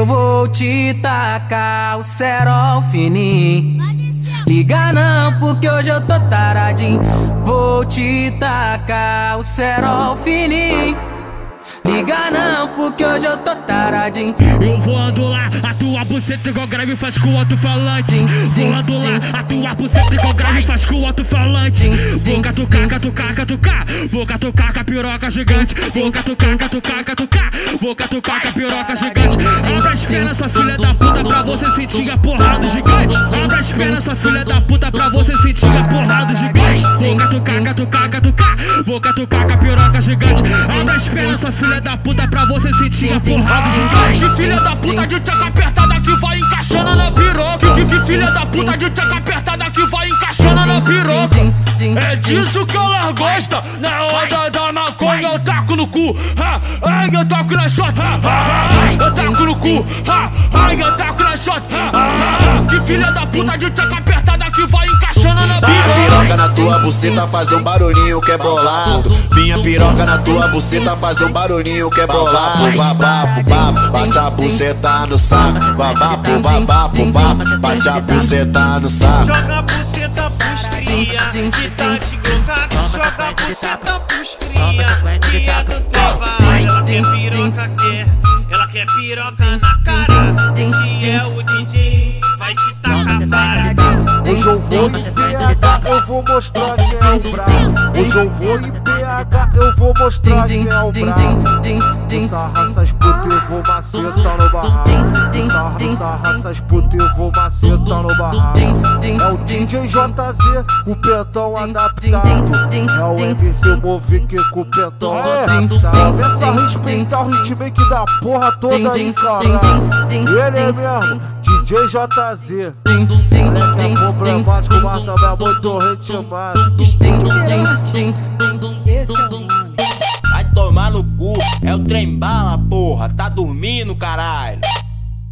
eu vou te tacar o cerol fininho. Liga não, porque hoje eu tô taradinho. Vou te tacar o cerol fininho. Liga não, porque hoje eu tô taradinho. Eu vou adular a tua buceta igual grave faz com o alto-falante. Vou adular a tua buceta igual grave faz com o alto-falante. Vou catucar, catucar, catucar. Vou catucar com a piroca gigante. Vou catucar, catucar, catucar. Vou catucar com a piroca gigante. Pernas, sua filha da puta, pra você sentir a porrada gigante. Abra as pernas, sua filha da puta, pra você sentir a porrada gigante. Vou catucar, catucar, catucar. Vou catucar com a piroca gigante. Abra as pernas, sua filha da puta, pra você sentir a porrada gigante. Que filha da puta de tchaca apertada que vai encaixando na piroca. Que, filha da puta de tchaca apertada que vai encaixando na piroca. É disso que ela gosta. Na onda da maconha eu taco no cu. Ai, eu taco na shot. Cu. Ha, ai, eu taco na shot. Ha, ha, que filha da puta de tchaca apertada que vai encaixando na piroca. piroca na tua buceta faz um barulhinho que é bolado. Minha piroca na tua buceta faz um barulhinho que é bolado. Babapo, bapo, bate a buceta no saco. Babapo, babapo, bapo, bate a buceta no saco. Joga a buceta pros cria que tá de gocado. Joga a buceta pros cria piroca na cara. Se é o DJ, vai te tacar vara. Hoje eu vou em PH, eu vou mostrar quem é o brabo. Hoje eu vou em PH, eu vou mostrar quem é o brabo. Sarra essas putas, eu vou macetar no barraco. Sarra, sarra essas putas, eu vou macetar no barraco. É o DJ JZ, o pentão adaptado. É o MC Movique com o pentão adaptado. Começa a respeitar o hitmaker da porra toda aí, caralho. Ele é mesmo, DJ JZ. É problemático, mas também é muito ritmado. Esse é o tomar no cu, é o trem bala, porra. Tá dormindo, caralho.